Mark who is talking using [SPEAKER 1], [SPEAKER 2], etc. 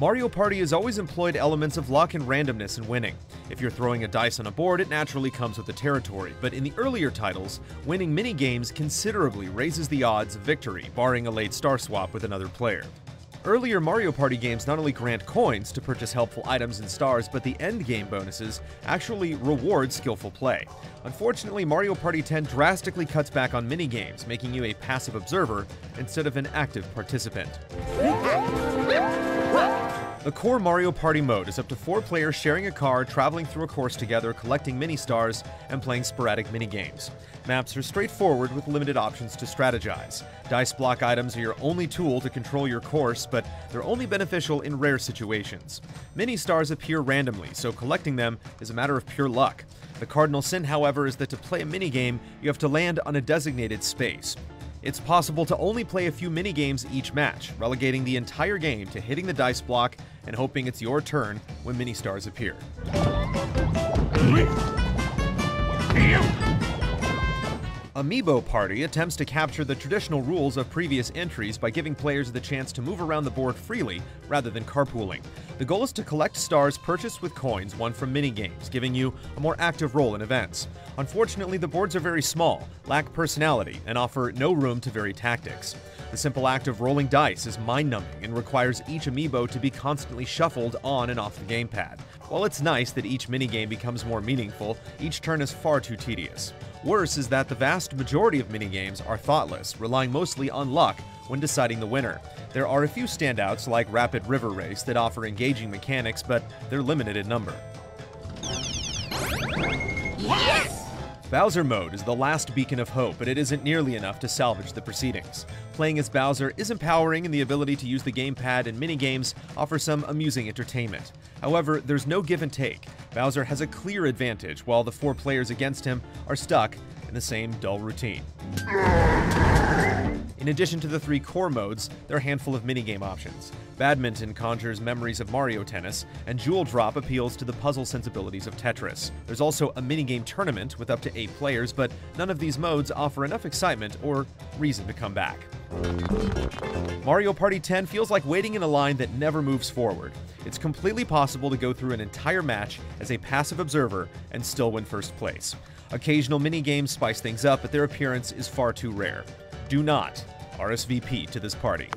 [SPEAKER 1] Mario Party has always employed elements of luck and randomness in winning. If you're throwing a dice on a board, it naturally comes with the territory, but in the earlier titles, winning mini-games considerably raises the odds of victory, barring a late star swap with another player. Earlier Mario Party games not only grant coins to purchase helpful items and stars, but the end game bonuses actually reward skillful play. Unfortunately, Mario Party 10 drastically cuts back on mini-games, making you a passive observer instead of an active participant. The core Mario Party mode is up to four players sharing a car, traveling through a course together, collecting mini-stars, and playing sporadic mini-games. Maps are straightforward with limited options to strategize. Dice block items are your only tool to control your course, but they're only beneficial in rare situations. Mini-stars appear randomly, so collecting them is a matter of pure luck. The cardinal sin, however, is that to play a minigame, you have to land on a designated space. It's possible to only play a few minigames each match, relegating the entire game to hitting the dice block and hoping it's your turn when mini stars appear. Amiibo Party attempts to capture the traditional rules of previous entries by giving players the chance to move around the board freely rather than carpooling. The goal is to collect stars purchased with coins won from minigames, giving you a more active role in events. Unfortunately, the boards are very small, lack personality, and offer no room to vary tactics. The simple act of rolling dice is mind-numbing and requires each amiibo to be constantly shuffled on and off the gamepad. While it's nice that each minigame becomes more meaningful, each turn is far too tedious. Worse is that the vast majority of minigames are thoughtless, relying mostly on luck when deciding the winner. There are a few standouts like Rapid River Race that offer engaging mechanics, but they're limited in number.
[SPEAKER 2] Yes!
[SPEAKER 1] Bowser mode is the last beacon of hope, but it isn't nearly enough to salvage the proceedings. Playing as Bowser is empowering and the ability to use the gamepad and minigames offer some amusing entertainment. However, there's no give and take. Bowser has a clear advantage, while the four players against him are stuck in the same dull routine. In addition to the three core modes, there are a handful of minigame options. Badminton conjures memories of Mario Tennis, and Jewel Drop appeals to the puzzle sensibilities of Tetris. There's also a minigame tournament with up to 8 players, but none of these modes offer enough excitement or reason to come back. Mario Party 10 feels like waiting in a line that never moves forward. It's completely possible to go through an entire match as a passive observer and still win first place. Occasional minigames spice things up, but their appearance is far too rare. Do not RSVP to this party.